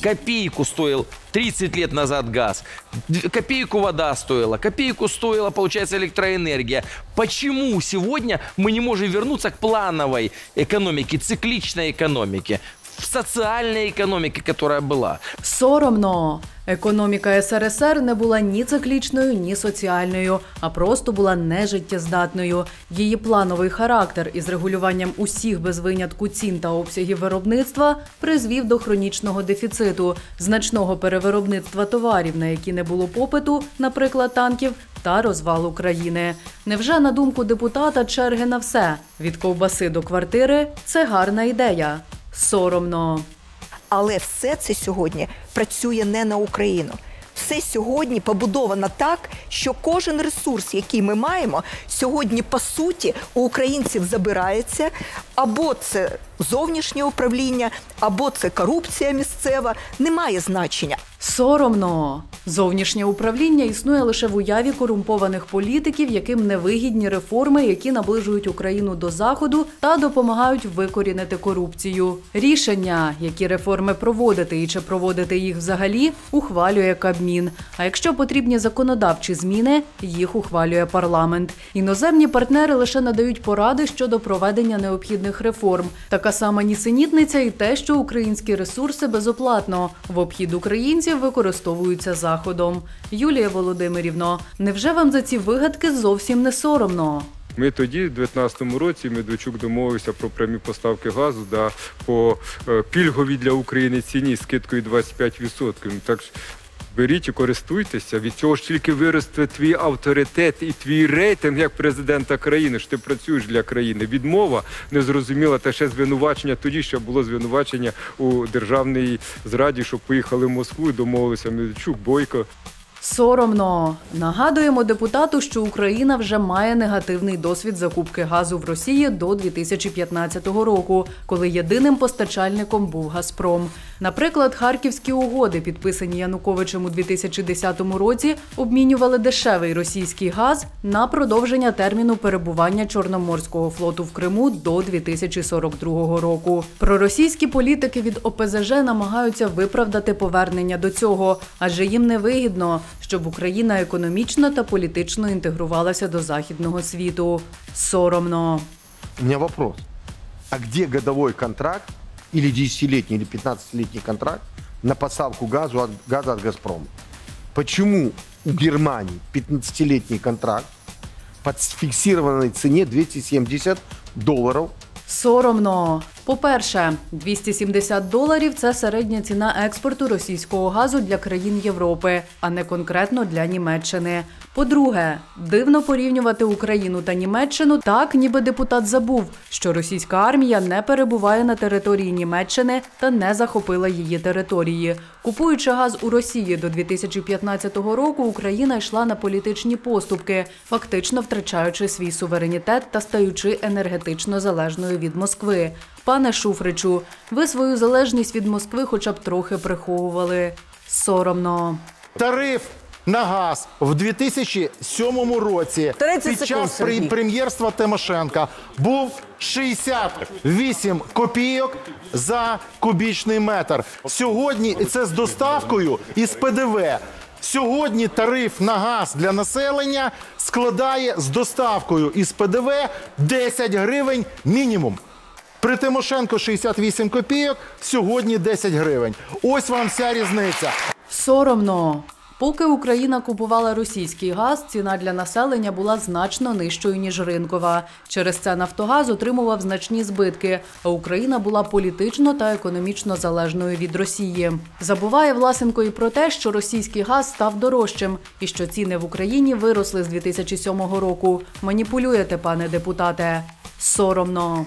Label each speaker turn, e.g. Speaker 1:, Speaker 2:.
Speaker 1: Копейку стоил 30 лет назад газ. Копейку вода стоила. Копейку стоила, получается, электроэнергия. Почему сегодня мы не можем вернуться к плановой экономике, цикличной экономике? В социальной экономике, которая была.
Speaker 2: Соромно. Економіка СРСР не була ні циклічною, ні соціальною, а просто була нежиттєздатною. Її плановий характер із регулюванням усіх без винятку цін та обсягів виробництва призвів до хронічного дефіциту, значного перевиробництва товарів, на які не було попиту, наприклад, танків, та розвал України. Невже на думку депутата черги на все від ковбаси до квартири це гарна ідея? Соромно.
Speaker 3: Але все це сьогодні працює не на Україну. Все сьогодні побудовано так, що кожен ресурс, який ми маємо, сьогодні по суті у українців забирається, або це зовнішнє управління, або це корупція місцева. Немає значення.
Speaker 2: Соромно. Зовнішнє управління існує лише в уяві корумпованих політиків, яким невигідні реформи, які наближують Україну до заходу та допомагають викорінити корупцію. Рішення, які реформи проводити і чи проводити їх взагалі, ухвалює Кабмін. А якщо потрібні законодавчі зміни, їх ухвалює парламент. Іноземні партнери лише надають поради щодо проведення необхідних реформ. Така сама нісенітниця і те, що українські ресурси безоплатно в обхід українців використовуються заходом. Юлія Володимирівно, невже вам за ці вигадки зовсім не соромно?
Speaker 4: Ми тоді, в 2019 році, Медведчук домовився про прямі поставки газу да, по е, пільговій для України ціні з скидкою 25%. Ну, Так беріть і користуйтеся. Від цього ж тільки виросте твій авторитет і твій рейтинг як президента країни. що ти працюєш для країни. Відмова незрозуміла, та ще звинувачення тоді, що було звинувачення у державній зраді, що поїхали в Москву і домовилися Медведчук, Бойко.
Speaker 2: Соромно нагадуємо депутату, що Україна вже має негативний досвід закупки газу в Росії до 2015 року, коли єдиним постачальником був Газпром. Наприклад, харківські угоди, підписані Януковичем у 2010 році, обмінювали дешевий російський газ на продовження терміну перебування Чорноморського флоту в Криму до 2042 року. Проросійські політики від ОПЗЖ намагаються виправдати повернення до цього, адже їм не вигідно, щоб Україна економічно та політично інтегрувалася до західного світу. Соромно.
Speaker 5: У меня вопрос. А где годовой контракт, или 10-летний, или 15-летний контракт на поставку газу от, газа от «Газпрома»? Почему у Германии 15-летний контракт по фиксированной цене 270 долларов
Speaker 2: Соромно. По-перше, 270 доларів це середня ціна експорту російського газу для країн Європи, а не конкретно для Німеччини. По-друге, дивно порівнювати Україну та Німеччину так, ніби депутат забув, що російська армія не перебуває на території Німеччини та не захопила її території. Купуючи газ у Росії до 2015 року, Україна йшла на політичні поступки, фактично втрачаючи свій суверенітет та стаючи енергетично залежною від Москви. Пане Шуфричу, ви свою залежність від Москви хоча б трохи приховували. Соромно.
Speaker 6: Тариф на газ в 2007 році
Speaker 7: 30
Speaker 6: під
Speaker 7: секунд,
Speaker 6: час при-
Speaker 7: Сергій.
Speaker 6: прем'єрства Тимошенка був 68 копійок за кубічний метр. Сьогодні це з доставкою і з ПДВ. Сьогодні тариф на газ для населення складає з доставкою і з ПДВ 10 гривень мінімум. При Тимошенко 68 копійок, сьогодні 10 гривень. Ось вам вся різниця.
Speaker 2: Соромно. Поки Україна купувала російський газ, ціна для населення була значно нижчою ніж ринкова. Через це Нафтогаз отримував значні збитки, а Україна була політично та економічно залежною від Росії. Забуває Власенко і про те, що російський газ став дорожчим і що ціни в Україні виросли з 2007 року. Маніпулюєте, пане депутате. Соромно.